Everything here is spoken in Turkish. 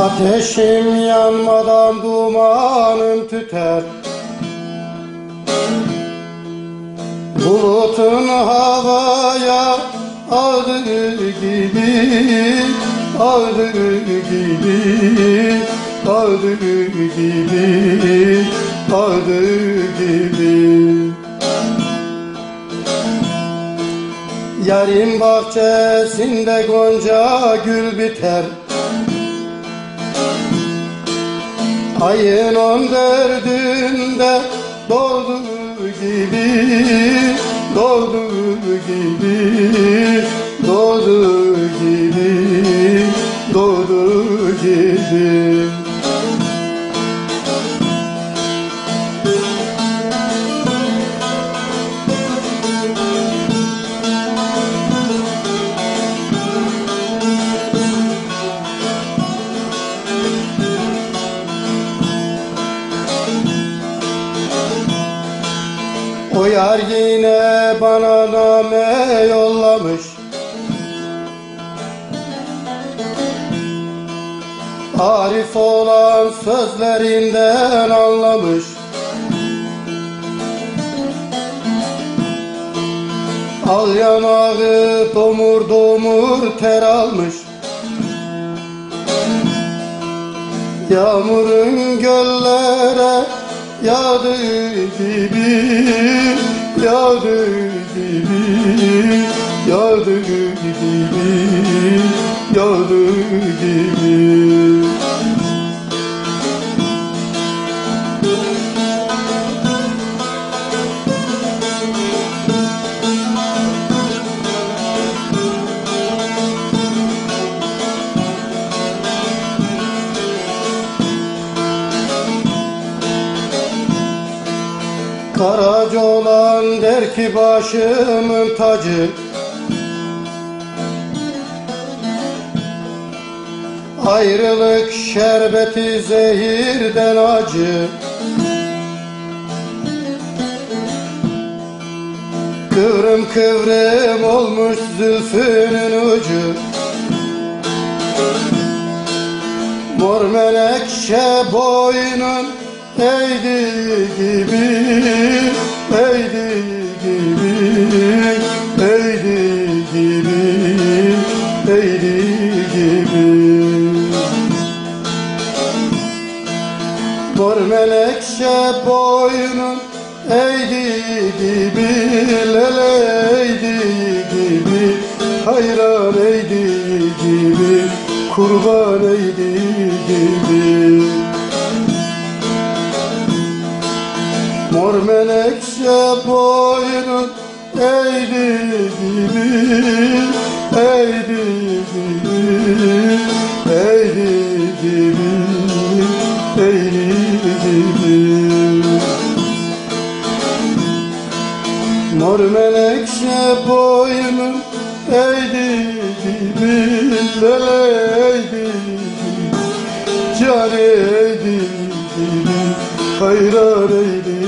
Ateşim yanmadan dumanım tüter. Bulutun havaya aldığı gibi Aldığı gibi Aldığı gibi Aldığı gibi. Yarın bahçesinde gonca gül biter Ayın on dördünde doğdu gibi Doğdu gibi Doğdu gibi Doğdu gibi O yar yine bana name yollamış. Arif olan sözlerinden anlamış. Al yanağı domur domur ter almış. Yağmurun göllere yağdı gibi Yağdı gibi Yağdı gibi Yağdı gibi Karaca olan der ki başımın tacı. Ayrılık şerbeti zehirden acı. Kıvrım kıvrım olmuş zülfünün ucu. Mor menekşe boynun eğdi gibi Eğdi gibi Eğdi gibi Eğdi gibi. Mor menekşe boynun eğdi gibi Lele eğdi gibi Hayran eğdi gibi Kurban eğdi gibi Mor menekşe boynun eğdi gibi Eğdi gibi Eğdi gibi Eğdi gibi Mor menekşe boynun eğdi gibi Lele eğdi gibi Can eğdi gibi Hayran eğdi